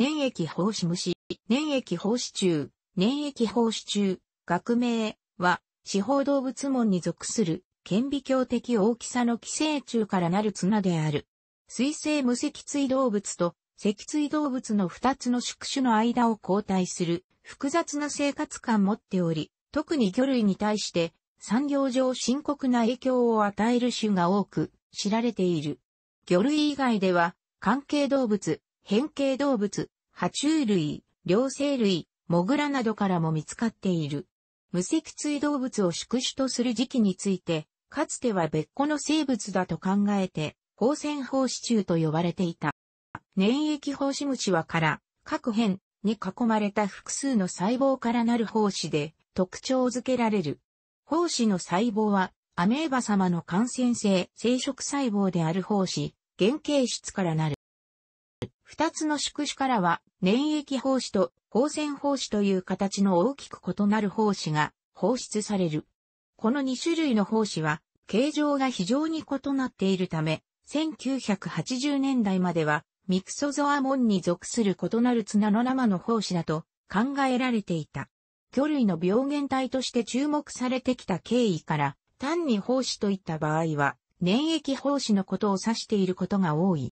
粘液胞子虫、粘液胞子虫、粘液胞子虫、学名は、四方動物門に属する、顕微鏡的大きさの寄生虫からなる綱である。水生無脊椎動物と脊椎動物の二つの宿主の間を交代する複雑な生活感持っており、特に魚類に対して産業上深刻な影響を与える種が多く知られている。魚類以外では、関係動物、変形動物、爬虫類、両生類、モグラなどからも見つかっている。無脊椎動物を宿主とする時期について、かつては別個の生物だと考えて、放線胞子虫と呼ばれていた。粘液胞子虫はから、各辺に囲まれた複数の細胞からなる胞子で特徴づけられる。胞子の細胞は、アメーバ様の感染性生殖細胞である胞子、原型質からなる。二つの宿主からは、粘液胞子と放線胞子という形の大きく異なる胞子が放出される。この2種類の胞子は、形状が非常に異なっているため、1980年代までは、ミクソゾアモンに属する異なる綱の生の胞子だと考えられていた。魚類の病原体として注目されてきた経緯から、単に胞子といった場合は、粘液胞子のことを指していることが多い。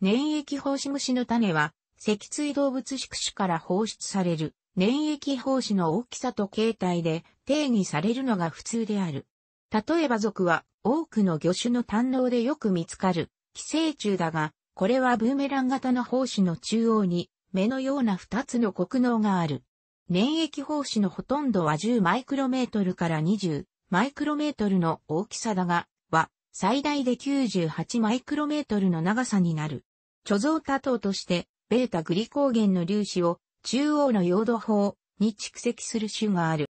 粘液胞子虫の種は、脊椎動物宿主から放出される粘液胞子の大きさと形態で定義されるのが普通である。例えば属は多くの魚種の胆能でよく見つかる寄生虫だが、これはブーメラン型の胞子の中央に目のような二つの黒脳がある。粘液胞子のほとんどは10マイクロメートルから20マイクロメートルの大きさだが、は最大で98マイクロメートルの長さになる。貯蔵多糖としてベータグリコーゲンの粒子を中央の溶土法に蓄積する種がある。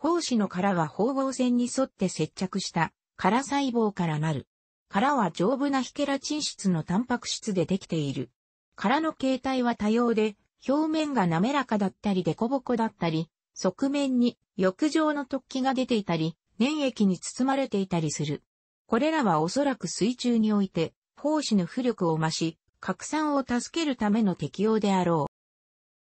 胞子の殻は縫合線に沿って接着した殻細胞からなる。殻は丈夫なヒケラチン質のタンパク質でできている。殻の形態は多様で、表面が滑らかだったり凸凹だったり、側面に翼状の突起が出ていたり、粘液に包まれていたりする。これらはおそらく水中において、胞子の浮力を増し、拡散を助けるための適用であろ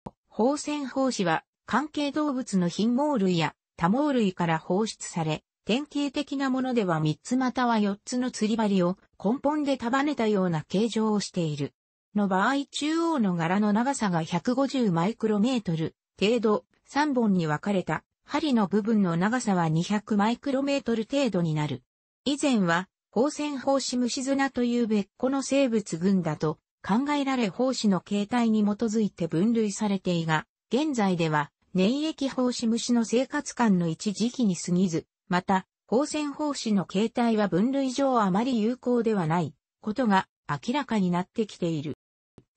う。放線胞子は関係動物の貧毛類や多毛類から放出され、典型的なものでは3つまたは4つの釣り針を根本で束ねたような形状をしている。の場合中央の柄の長さが150マイクロメートル程度、3本に分かれた針の部分の長さは200マイクロメートル程度になる。以前は、放線胞子虫綱という別個の生物群だと考えられ胞子の形態に基づいて分類されていが、現在では粘液胞子虫の生活感の一時期に過ぎず、また、放線胞子の形態は分類上あまり有効ではないことが明らかになってきている。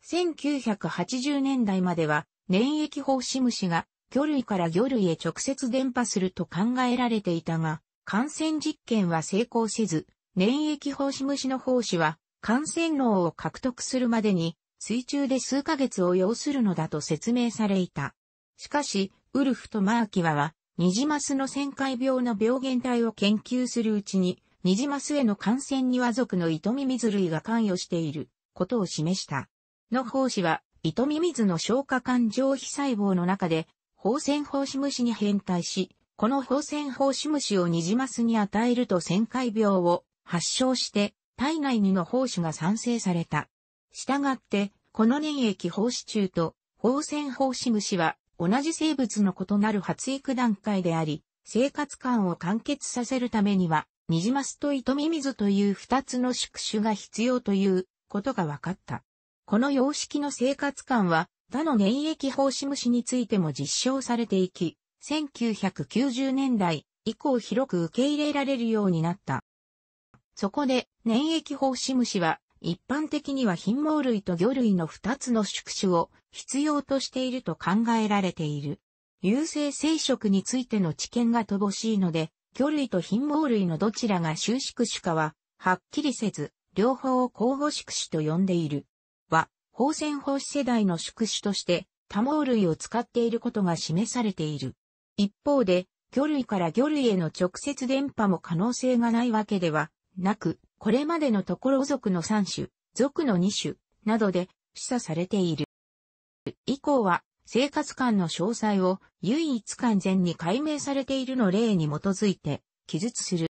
1980年代までは粘液胞子虫が魚類から魚類へ直接伝播すると考えられていたが、感染実験は成功せず、粘液胞子虫の胞子は感染能を獲得するまでに水中で数ヶ月を要するのだと説明されいた。しかし、ウルフとマーキワは、ニジマスの旋回病の病原体を研究するうちに、ニジマスへの感染には族の糸ミミズ類が関与していることを示した。の胞子は、糸ミミズの消化管上皮細胞の中で、放線胞子虫に変態し、この放線胞子虫をニジマスに与えると旋回病を発症して、体内にの胞子が産生された。したがって、この粘液胞子虫と放線胞子虫は同じ生物の異なる発育段階であり、生活感を完結させるためには、ニジマスと糸ミミズという二つの宿主が必要ということが分かった。この様式の生活感は他の粘液胞子虫についても実証されていき、1990年代以降広く受け入れられるようになった。そこで、粘液胞子虫は、一般的には貧毛類と魚類の二つの宿主を必要としていると考えられている。有性生殖についての知見が乏しいので、魚類と貧毛類のどちらが収縮主かは、はっきりせず、両方を交互宿主と呼んでいる。は、放線胞子世代の宿主として、多毛類を使っていることが示されている。一方で、魚類から魚類への直接電波も可能性がないわけではなく、これまでのところ族の3種、族の2種、などで、示唆されている。以降は、生活感の詳細を唯一完全に解明されているの例に基づいて記述する。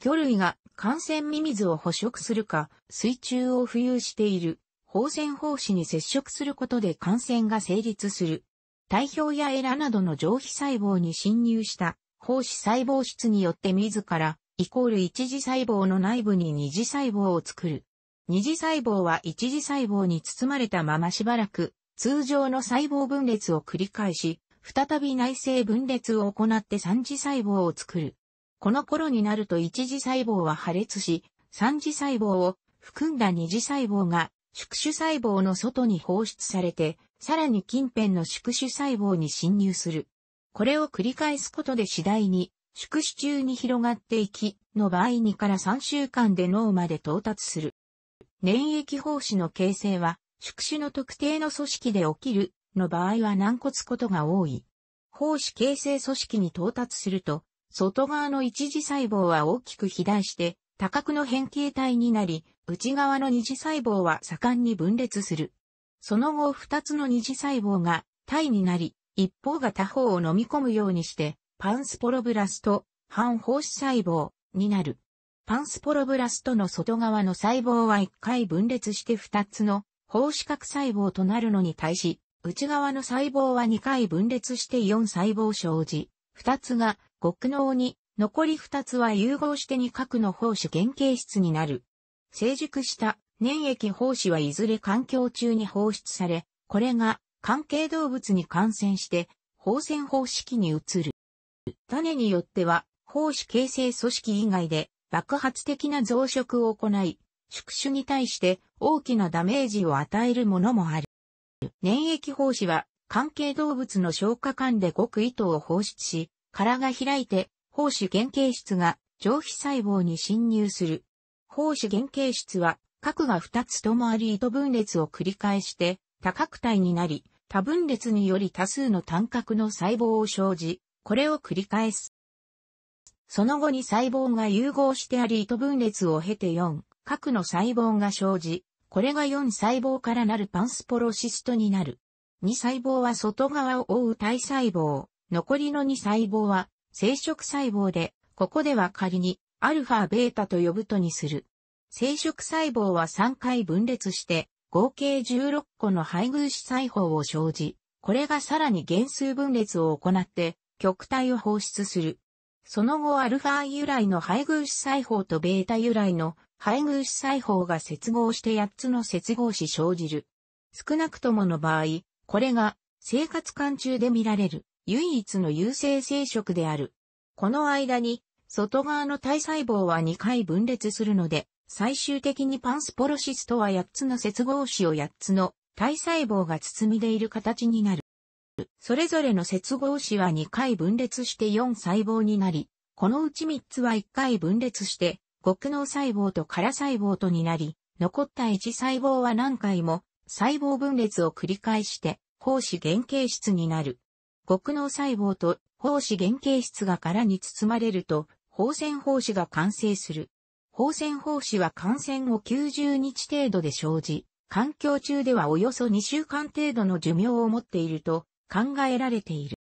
魚類が感染ミミズを捕食するか、水中を浮遊している、放線胞子に接触することで感染が成立する。体表やエラなどの上皮細胞に侵入した胞子細胞質によって自ら、イコール一次細胞の内部に二次細胞を作る。二次細胞は一次細胞に包まれたまましばらく、通常の細胞分裂を繰り返し、再び内生分裂を行って三次細胞を作る。この頃になると一次細胞は破裂し、三次細胞を含んだ二次細胞が宿主細胞の外に放出されて、さらに近辺の宿主細胞に侵入する。これを繰り返すことで次第に宿主中に広がっていき、の場合2から3週間で脳まで到達する。粘液胞子の形成は宿主の特定の組織で起きるの場合は軟骨ことが多い。胞子形成組織に到達すると、外側の一次細胞は大きく肥大して、多角の変形体になり、内側の二次細胞は盛んに分裂する。その後二つの二次細胞が体になり、一方が他方を飲み込むようにして、パンスポロブラスト、反胞子細胞になる。パンスポロブラストの外側の細胞は一回分裂して二つの胞子核細胞となるのに対し、内側の細胞は2回分裂して4細胞生じ、2つが極脳に、残り2つは融合して2核の胞子原型質になる。成熟した粘液胞子はいずれ環境中に放出され、これが関係動物に感染して放線方式に移る。種によっては胞子形成組織以外で爆発的な増殖を行い、宿主に対して大きなダメージを与えるものもある。粘液胞子は関係動物の消化管で極糸を放出し、殻が開いて胞子原型質が上皮細胞に侵入する。胞子原型質は核が2つともあり糸分裂を繰り返して多角体になり、多分裂により多数の単角の細胞を生じ、これを繰り返す。その後に細胞が融合してあり糸分裂を経て4、核の細胞が生じ、これが4細胞からなるパンスポロシストになる。2細胞は外側を覆う体細胞。残りの2細胞は生殖細胞で、ここでは仮にアルファベータと呼ぶとにする。生殖細胞は3回分裂して合計16個の配偶子細胞を生じ、これがさらに原数分裂を行って極体を放出する。その後アルファ由来の配偶子細胞とベータ由来の配偶子細胞が接合して8つの接合子生じる。少なくともの場合、これが生活間中で見られる唯一の有性生殖である。この間に外側の体細胞は2回分裂するので、最終的にパンスポロシスとは8つの接合子を8つの体細胞が包みでいる形になる。それぞれの接合子は2回分裂して4細胞になり、このうち3つは1回分裂して極脳細胞と空細胞とになり、残った一細胞は何回も細胞分裂を繰り返して胞子原型質になる。極脳細胞と胞子原型質が殻に包まれると、放線胞子が完成する。放線胞子は感染後90日程度で生じ、環境中ではおよそ2週間程度の寿命を持っていると考えられている。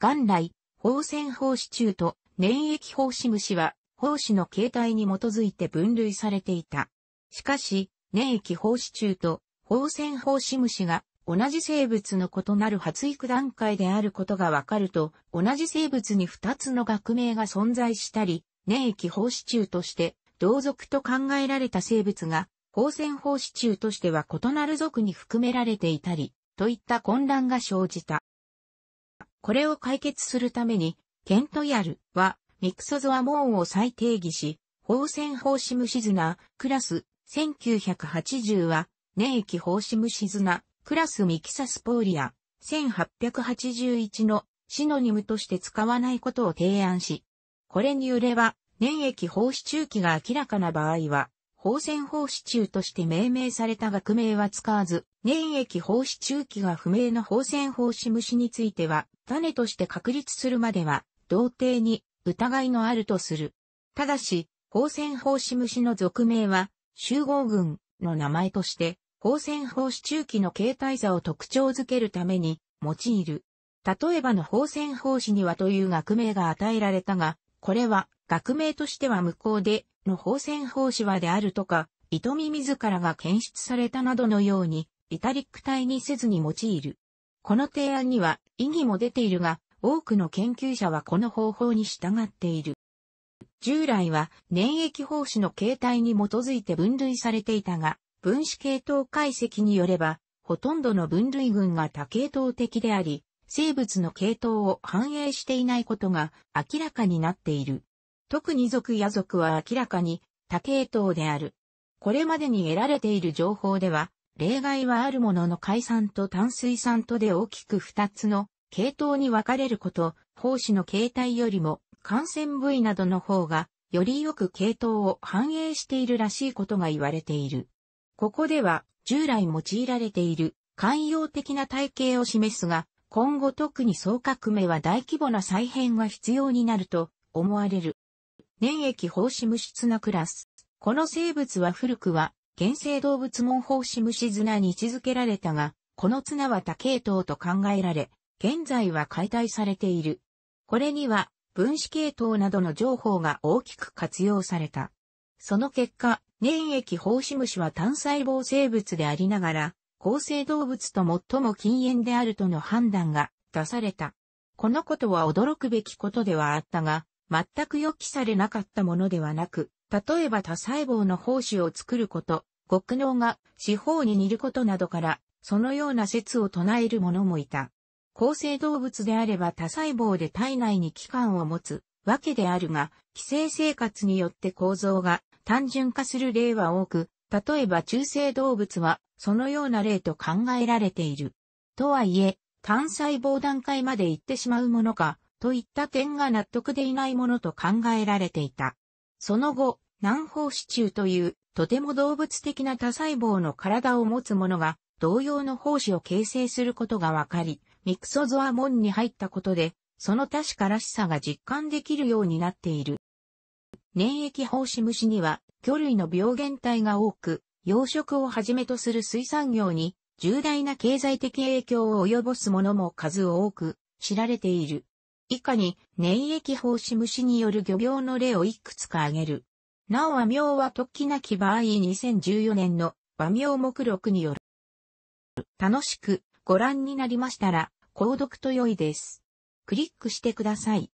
元来、放線胞子中と粘液胞子虫は胞子の形態に基づいて分類されていた。しかし、粘液胞子虫と放線胞子虫が同じ生物の異なる発育段階であることがわかると、同じ生物に2つの学名が存在したり、粘液胞子虫として同族と考えられた生物が、放線胞子虫としては異なる属に含められていたり、といった混乱が生じた。これを解決するために、ケントヤルはミクソゾアモーンを再定義し、放線胞子虫綱クラス1980は、粘液胞子虫綱クラスミキサスポーリア1881のシノニムとして使わないことを提案し、これによれば、粘液胞子中期が明らかな場合は、放線胞子中として命名された学名は使わず、粘液胞子中期が不明な放線胞子虫については、種として確立するまでは、同定に疑いのあるとする。ただし、光線胞子虫の属名は、集合群の名前として、放線放子中期の形態差を特徴づけるために用いる。例えばの放線放子にはという学名が与えられたが、これは学名としては無効での放線放子はであるとか、糸見自らが検出されたなどのように、イタリック体にせずに用いる。この提案には意義も出ているが、多くの研究者はこの方法に従っている。従来は粘液胞子の形態に基づいて分類されていたが、分子系統解析によれば、ほとんどの分類群が多系統的であり、生物の系統を反映していないことが明らかになっている。特に族や族は明らかに多系統である。これまでに得られている情報では、例外はあるものの海酸と淡水酸とで大きく二つの系統に分かれること、胞子の形態よりも感染部位などの方がよりよく系統を反映しているらしいことが言われている。ここでは従来用いられている寛容的な体系を示すが、今後特に総革命は大規模な再編が必要になると思われる。粘液胞子無質なクラス。この生物は古くは原生動物門胞子虫綱に位置づけられたが、この綱は多系統と考えられ、現在は解体されている。これには分子系統などの情報が大きく活用された。その結果、粘液胞子虫は単細胞生物でありながら、構成動物と最も禁煙であるとの判断が出された。このことは驚くべきことではあったが、全く予期されなかったものではなく、例えば多細胞の胞子を作ること、極脳が四方に似ることなどから、そのような説を唱える者もいた。構成動物であれば多細胞で体内に器官を持つわけであるが、寄生生活によって構造が単純化する例は多く、例えば中性動物はそのような例と考えられている。とはいえ、単細胞段階まで行ってしまうものか、といった点が納得でいないものと考えられていた。その後、南方支柱というとても動物的な多細胞の体を持つものが同様の胞子を形成することが分かり、ミクソゾアモンに入ったことで、その確からしさが実感できるようになっている。粘液胞子虫には、魚類の病原体が多く、養殖をはじめとする水産業に重大な経済的影響を及ぼすものも数多く知られている。以下に粘液胞子虫による漁業の例をいくつか挙げる。なお和名は突起なき場合2014年の和名目録による。楽しくご覧になりましたら、購読と良いです。クリックしてください。